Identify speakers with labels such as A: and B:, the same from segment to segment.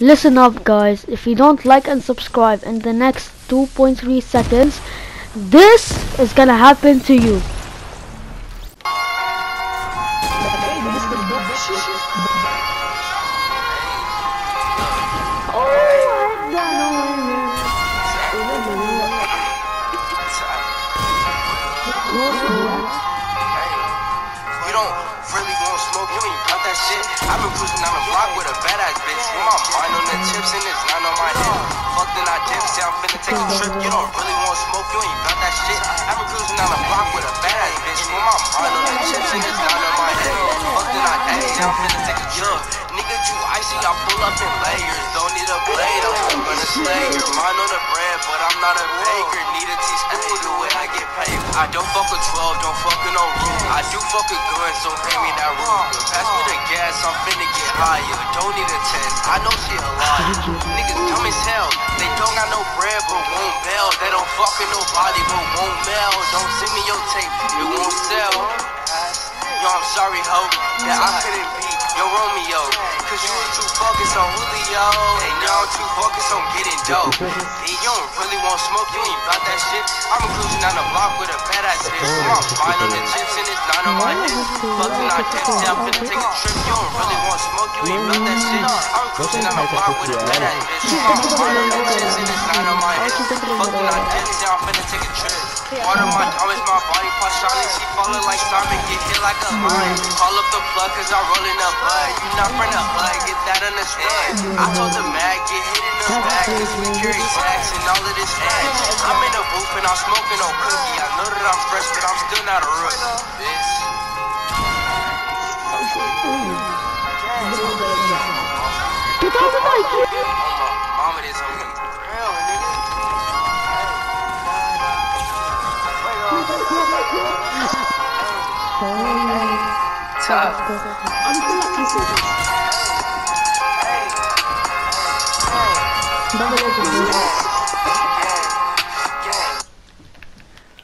A: Listen up guys, if you don't like and subscribe in the next 2.3 seconds, this is gonna happen to you.
B: I've been cruising down the block with a badass bitch. Take a trip. You don't really want smoke, you ain't got that shit. I've been cruising down the block with a badass bitch. With my mind on the tips and it's not on my head. Fuck then I say I'm finna take a trip. Nigga, you icy, I pull up in layers. Don't need a blade, I'm gonna slay your mind on the bread, but I'm not a baker. Need a teaspoon the way I get paid. I don't fuck with 12, don't fuck with no room. I do fuck with guns, so pay me that room. Pass me the gas, I'm finna get higher. Don't need a test, I know she a liar. Niggas dumb as hell, they don't got no bread but won't bail. They don't fuck with nobody but won't mail. Don't send me your tape, it won't sell. Yo, I'm sorry, ho, that I couldn't be your Romeo. Cause you was too focused on Julio. And too focused on getting dope. Hey, you don't really want smoke, you ain't about that shit. I'm cruising down the block with a badass bitch. I'm fine on the chips and it's not on my hip. Fucking on dip, say I'm finna take a trip. You don't really want smoke, you ain't about that shit. I'm cruising down the block with a badass bitch. I'm fine on the chips and it's not on my hip. Fucking on dip, say I'm finna take a trip. Part of my diamonds, my body part shining. She falling like Simon, get hit like a lion. Call up the plug, cause I'm rolling up bud. You not from the hood, get that understood. I told the mag, get hit in the back, cause we carry sacks and all of this ass. I'm in the booth and I'm smoking on cookie. I know that I'm fresh, but I'm still not a rookie. Bitch. Oh my mama, this on me. Real, nigga.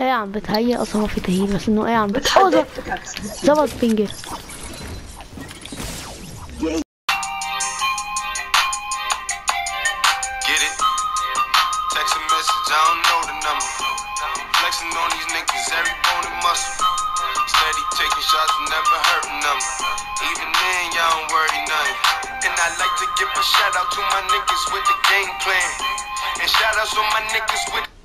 A: إيه عم بتهيئ أصلا في تهيئ بس انه إيه عم؟ بتحاول ظبط
B: them. Even then, y'all don't worry I like to give a shout out to my niggas with the game plan. And shout outs to my niggas with